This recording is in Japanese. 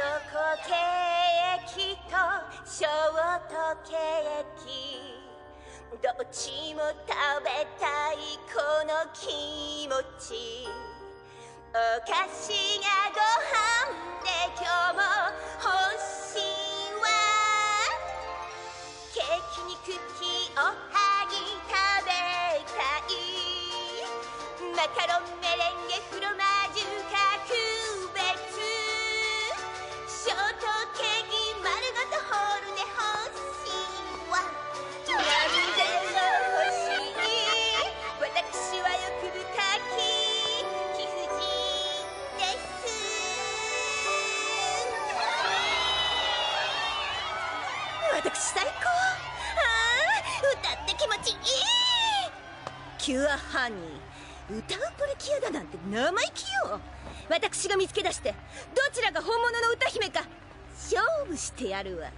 ョコケーキとショートケーキどっちも食べたいこの気持ち。お菓子がご飯で今日も欲しいわ。ケーキにクッキーおはぎ食べたい。マカロンメレンゲフロマ私最高。ああ歌って気持ちいい。キュアハニー。歌うプリキュアだなんて生意気よ。私が見つけ出してどちらが本物の歌姫か勝負してやるわ。